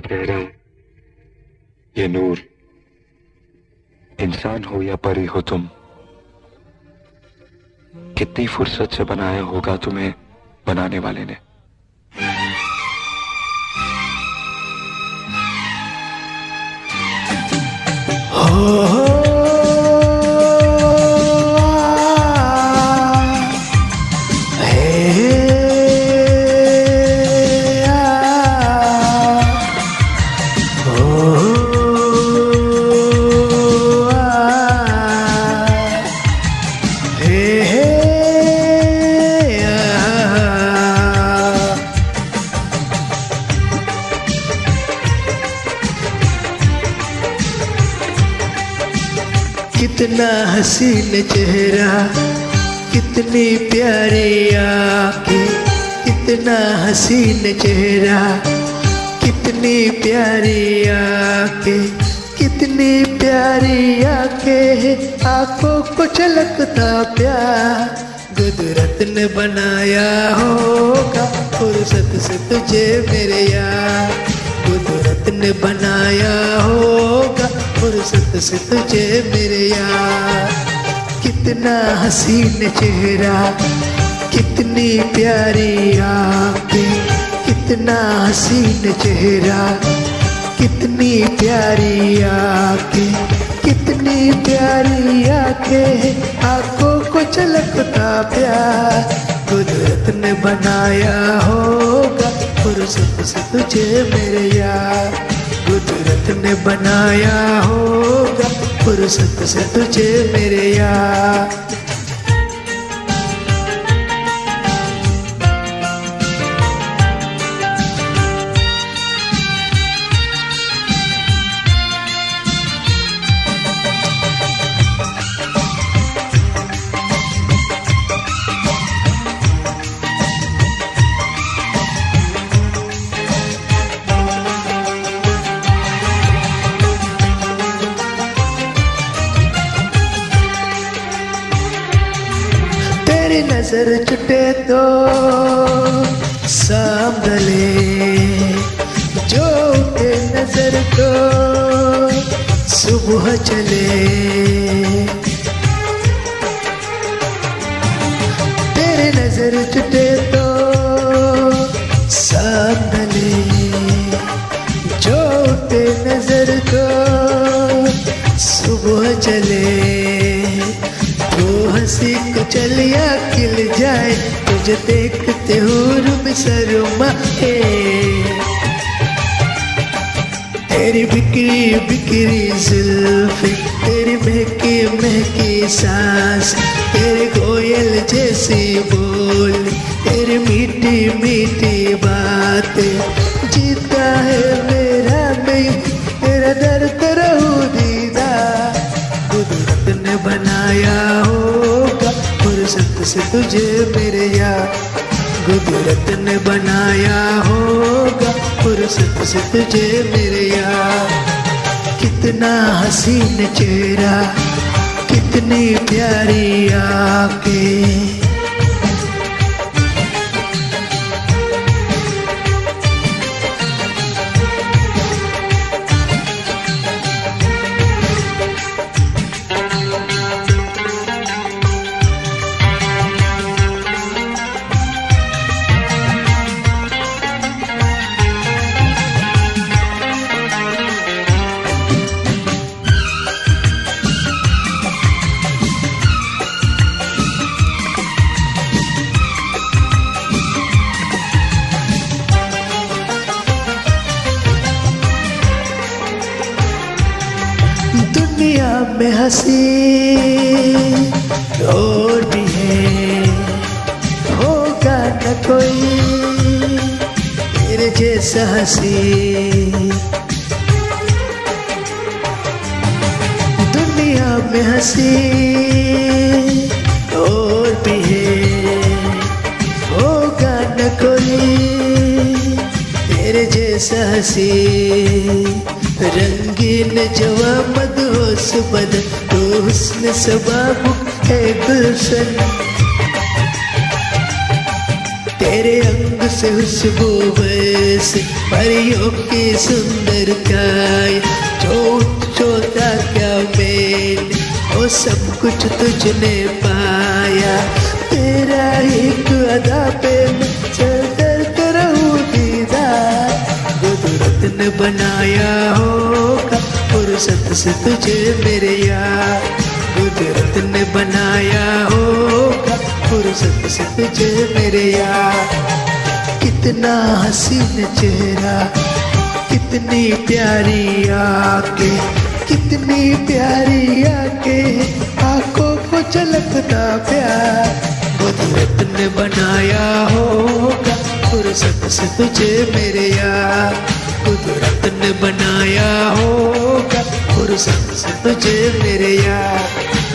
ये चेहरा ये नूर इंसान हो या परी हो तुम, कितनी फुर्सत से बनाया होगा तुम्हें बनाने वाले ने। कितना हसीन चेहरा, कितनी प्यारी आँखें, कितना हसीन चेहरा, कितनी प्यारी आँखें, कितनी प्यारी आँखें आँखों को छलकता प्यार कुदरत ने बनाया होगा, फुर्सत से तुझे मेरे यार। कुदरत ने बनाया होगा फुर्सत से तुझे मेरे यार। कितना हसीन चेहरा, कितनी प्यारी आँखें, कितना हसीन चेहरा, कितनी प्यारी आँखें, कितनी प्यारी आँखें, आँखों को चलकता प्यार। कुदरत ने बनाया होगा फुर्सत से तुझे मेरे यार। कुदरत ने बनाया होगा फुर्सत से तुझे मेरे यार। नज़र छुटे तो सामले जो के नज़र तो सुबह चले। तेरे नज़र चुटे तो सामले चलिया खिल जाए, तुझे देखते हुए रूप शर्मा है। तेरी बिक्री बिक्री जुल्फे, तेरी महकी महकी सांस, तेरे कोयल जैसी बोल, तेरी मीठी मीठी बात। जीता है मेरा मैं तेरा दर्द रहू दीदा कुदरत ने बनाया तुझे मेरे यार, गुजरत ने बनाया होगा फुर्सत से तुझे मेरे यार। कितना हसीन चेहरा, कितनी प्यारी आँखें। में हँसी और भी है। होगा न कोई तेरे जैसा हँसी। दुनिया में हँसी और भी है। होगा न कोई तेरे जैसा हँसी। रंगीन जवा मदहोश बदन तो सबाब है गुलशन। तेरे अंग से खुशबू बस परियों की सुंदर काय छोट छोटा क्या मैंने वो सब कुछ तुझने पाया। तेरा एक अदा पे चल कर रहूँ दीदार। कुदरत ने बनाया होगा फुर्सत से तुझे मेरे यार, कुदरत ने बनाया होगा फुर्सत से तुझे मेरे यार, कितना हसीन चेहरा, कितनी प्यारी आके कितनी प्यारी आके आँखों को झलकता प्यार। कुदरत ने बनाया होगा फुर्सत से तुझे मेरे यार कुदरत ने बनाया होगा। और सबसे तुझे मेरे यार।